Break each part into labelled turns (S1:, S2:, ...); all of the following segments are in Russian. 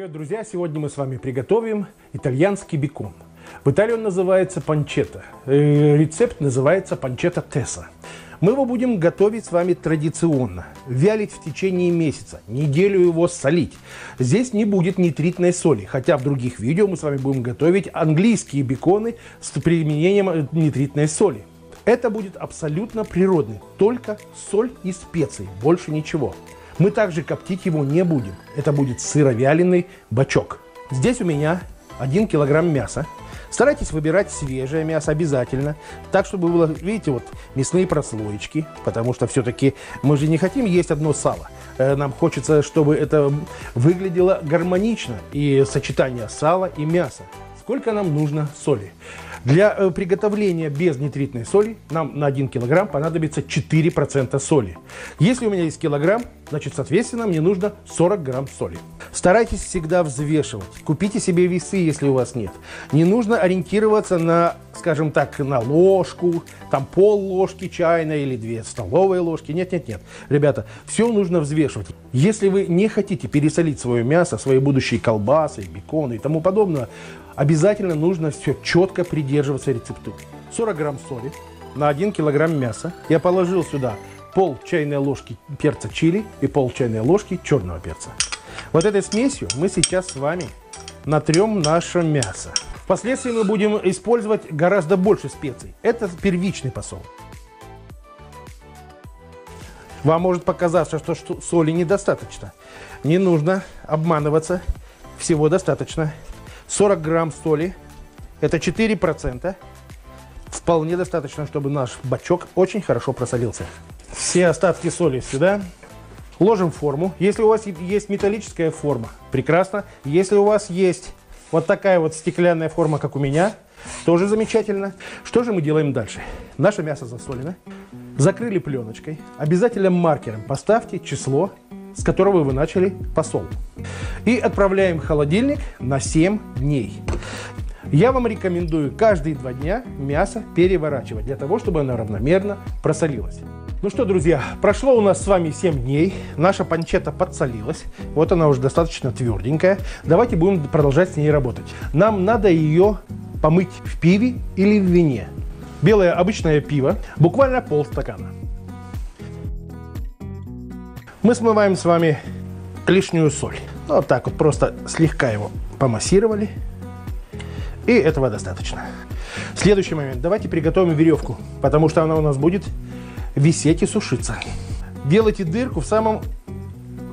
S1: Привет, друзья! Сегодня мы с вами приготовим итальянский бекон. В Италии он называется панчета. Э, рецепт называется панчета теса. Мы его будем готовить с вами традиционно. Вялить в течение месяца. Неделю его солить. Здесь не будет нитритной соли. Хотя в других видео мы с вами будем готовить английские беконы с применением э, нитритной соли. Это будет абсолютно природный. Только соль и специи. Больше ничего. Мы также коптить его не будем. Это будет сыровяленый бачок. Здесь у меня 1 килограмм мяса. Старайтесь выбирать свежее мясо обязательно, так, чтобы было, видите, вот мясные прослоечки, потому что все-таки мы же не хотим есть одно сало. Э, нам хочется, чтобы это выглядело гармонично, и сочетание сала и мяса. Сколько нам нужно соли? Для э, приготовления без нитритной соли нам на 1 килограмм понадобится 4% соли. Если у меня есть килограмм, значит, соответственно, мне нужно 40 грамм соли. Старайтесь всегда взвешивать. Купите себе весы, если у вас нет. Не нужно ориентироваться на, скажем так, на ложку, там пол ложки чайной или две столовые ложки. Нет, нет, нет. Ребята, все нужно взвешивать. Если вы не хотите пересолить свое мясо, свои будущие колбасы, беконы и тому подобное, обязательно нужно все четко придерживаться рецептуры. 40 грамм соли на 1 килограмм мяса. Я положил сюда пол чайной ложки перца чили и пол чайной ложки черного перца. Вот этой смесью мы сейчас с вами натрем наше мясо. Впоследствии мы будем использовать гораздо больше специй. Это первичный посол. Вам может показаться, что соли недостаточно. Не нужно обманываться. Всего достаточно. 40 грамм соли, это 4%. Вполне достаточно, чтобы наш бачок очень хорошо просолился. Все остатки соли сюда. Ложим форму. Если у вас есть металлическая форма, прекрасно. Если у вас есть вот такая вот стеклянная форма, как у меня, тоже замечательно. Что же мы делаем дальше? Наше мясо засолено. Закрыли пленочкой. Обязательно маркером поставьте число с которого вы начали посол. И отправляем в холодильник на 7 дней. Я вам рекомендую каждые два дня мясо переворачивать, для того, чтобы оно равномерно просолилось. Ну что, друзья, прошло у нас с вами 7 дней, наша панчета подсолилась, вот она уже достаточно тверденькая. Давайте будем продолжать с ней работать. Нам надо ее помыть в пиве или в вине. Белое обычное пиво, буквально полстакана. Мы смываем с вами лишнюю соль. Ну, вот так вот просто слегка его помассировали. И этого достаточно. Следующий момент. Давайте приготовим веревку, потому что она у нас будет висеть и сушиться. Делайте дырку в самом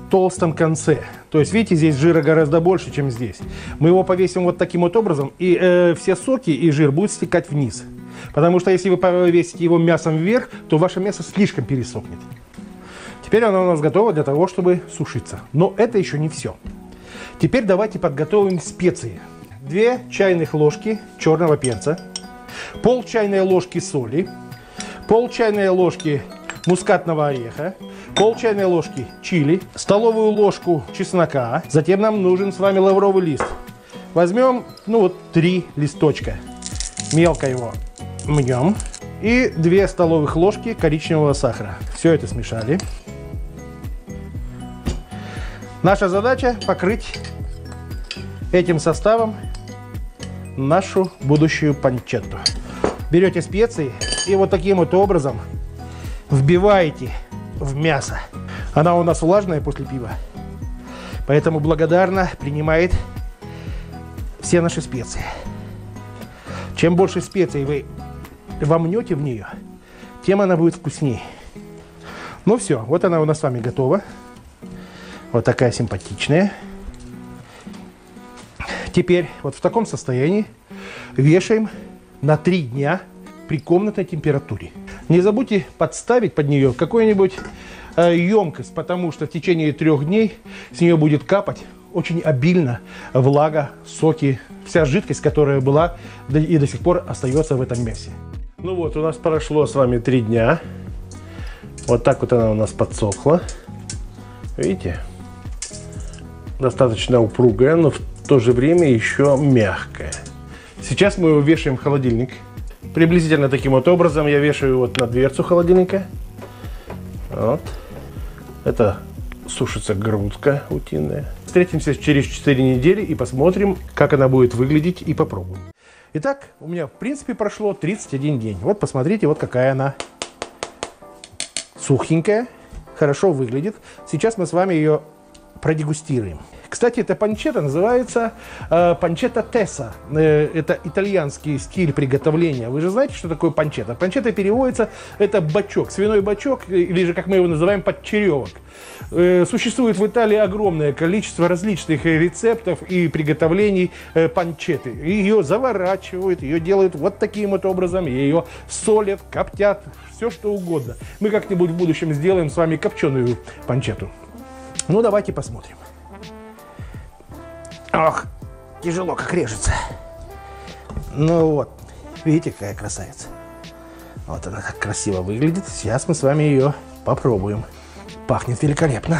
S1: толстом конце. То есть, видите, здесь жира гораздо больше, чем здесь. Мы его повесим вот таким вот образом, и э, все соки и жир будут стекать вниз. Потому что если вы повесите его мясом вверх, то ваше мясо слишком пересохнет. Теперь она у нас готова для того, чтобы сушиться. Но это еще не все. Теперь давайте подготовим специи. 2 чайных ложки черного перца, пол чайной ложки соли, пол чайной ложки мускатного ореха, пол чайной ложки чили, столовую ложку чеснока. Затем нам нужен с вами лавровый лист. Возьмем, ну вот, три листочка. Мелко его мнем. И 2 столовых ложки коричневого сахара. Все это смешали. Наша задача покрыть этим составом нашу будущую панчетту. Берете специи и вот таким вот образом вбиваете в мясо. Она у нас влажная после пива, поэтому благодарно принимает все наши специи. Чем больше специй вы вомнете в нее, тем она будет вкуснее. Ну все, вот она у нас с вами готова. Вот такая симпатичная. Теперь вот в таком состоянии вешаем на 3 дня при комнатной температуре. Не забудьте подставить под нее какую-нибудь э, емкость, потому что в течение трех дней с нее будет капать очень обильно влага, соки, вся жидкость, которая была и до сих пор остается в этом мясе. Ну вот, у нас прошло с вами три дня. Вот так вот она у нас подсохла. Видите? достаточно упругая, но в то же время еще мягкая. Сейчас мы его вешаем в холодильник. Приблизительно таким вот образом я вешаю вот на дверцу холодильника. Вот. Это сушится грудка утиная. Встретимся через 4 недели и посмотрим, как она будет выглядеть и попробуем. Итак, у меня в принципе прошло 31 день. Вот посмотрите, вот какая она сухенькая, хорошо выглядит. Сейчас мы с вами ее продегустируем. Кстати, эта панчета называется э, панчета Теса. Э, это итальянский стиль приготовления. Вы же знаете, что такое панчета? Панчета переводится, это бачок, свиной бачок, э, или же, как мы его называем, подчеревок. Э, существует в Италии огромное количество различных рецептов и приготовлений э, панчеты. Ее заворачивают, ее делают вот таким вот образом, ее солят, коптят, все что угодно. Мы как-нибудь в будущем сделаем с вами копченую панчету. Ну, давайте посмотрим. Ох, тяжело как режется. Ну вот, видите, какая красавица. Вот она как красиво выглядит. Сейчас мы с вами ее попробуем. Пахнет великолепно.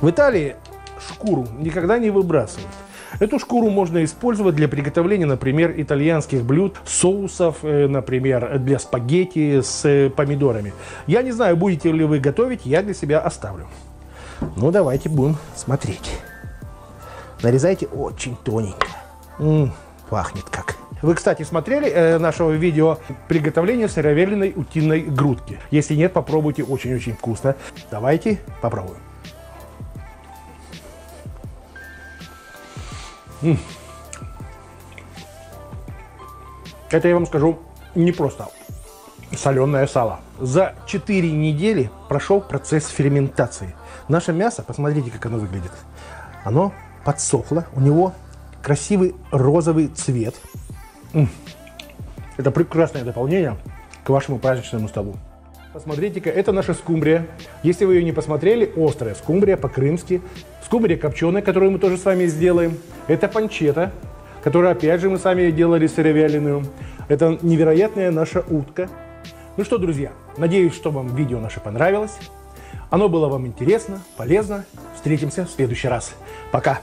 S1: В Италии шкуру никогда не выбрасывают. Эту шкуру можно использовать для приготовления, например, итальянских блюд, соусов, э, например, для спагетти с э, помидорами. Я не знаю, будете ли вы готовить, я для себя оставлю. Ну, давайте будем смотреть. Нарезайте очень тоненько. М -м, пахнет как. Вы, кстати, смотрели э, нашего видео приготовления сыровяленой утиной грудки? Если нет, попробуйте, очень-очень вкусно. Давайте попробуем. М. Это, я вам скажу, не просто соленое сало. За 4 недели прошел процесс ферментации. Наше мясо, посмотрите, как оно выглядит. Оно подсохло, у него красивый розовый цвет. Это прекрасное дополнение к вашему праздничному столу. Посмотрите-ка, это наша скумбрия. Если вы ее не посмотрели, острая скумбрия по-крымски. Скумбрия копченая, которую мы тоже с вами сделаем. Это панчета, которую опять же мы сами делали сыровяленую. Это невероятная наша утка. Ну что, друзья, надеюсь, что вам видео наше понравилось. Оно было вам интересно, полезно. Встретимся в следующий раз. Пока!